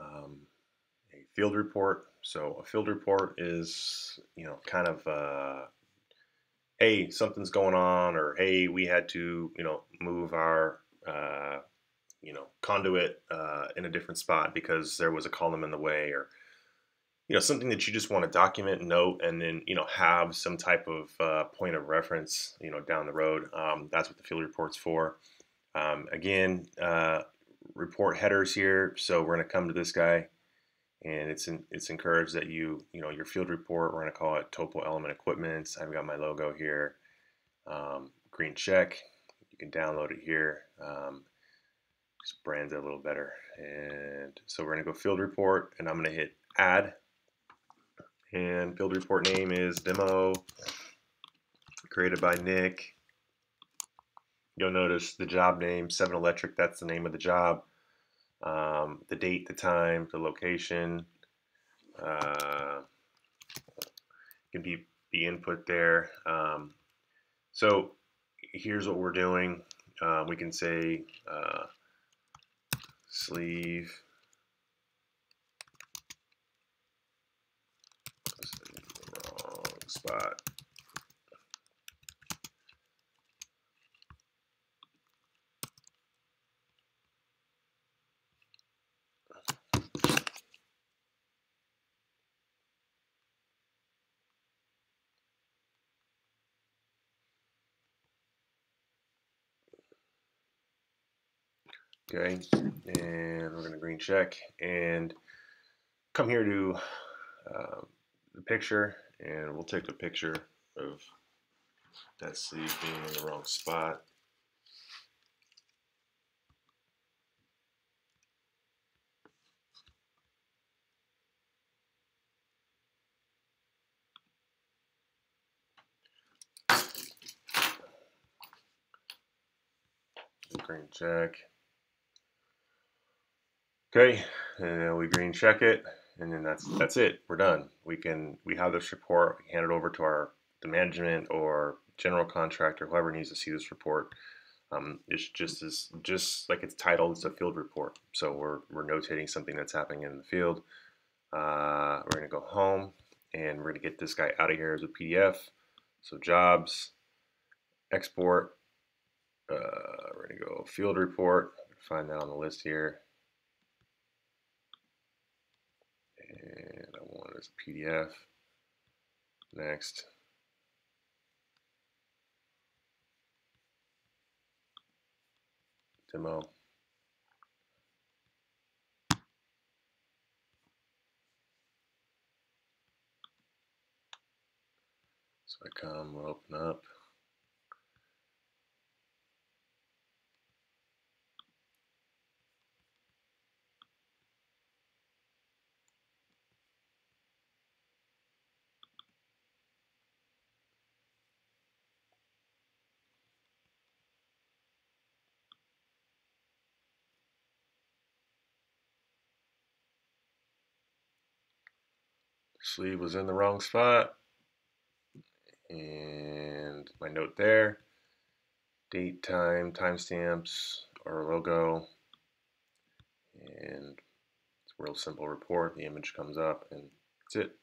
um, a field report. So a field report is, you know, kind of, uh, hey, something's going on, or hey, we had to, you know, move our, uh, you know, conduit uh, in a different spot because there was a column in the way, or you know, something that you just want to document, note, and then you know have some type of uh, point of reference, you know, down the road. Um, that's what the field report's for. Um, again, uh, report headers here. So we're going to come to this guy, and it's in, it's encouraged that you you know your field report. We're going to call it Topo Element Equipment. I've got my logo here. Um, green check. You can download it here. Um, just brands it a little better. And so we're going to go field report, and I'm going to hit add. And field report name is demo created by Nick. You'll notice the job name, 7 Electric, that's the name of the job. Um, the date, the time, the location. Uh, can be, be input there. Um, so here's what we're doing. Uh, we can say uh, sleeve wrong spot. Okay, and we're going to green check and come here to uh, the picture and we'll take a picture of that sleeve being in the wrong spot. Green check. Okay, and we green check it, and then that's that's it. We're done. We can we have this report. We hand it over to our the management or general contractor, whoever needs to see this report. Um, it's just as just like it's titled, it's a field report. So we're we're notating something that's happening in the field. Uh, we're gonna go home, and we're gonna get this guy out of here as a PDF. So jobs, export. Uh, we're gonna go field report. Find that on the list here. and I want it as a PDF. Next. Demo. So I come, we'll open up. Sleeve was in the wrong spot. And my note there, date, time, timestamps, our logo, and it's a real simple report. The image comes up and that's it.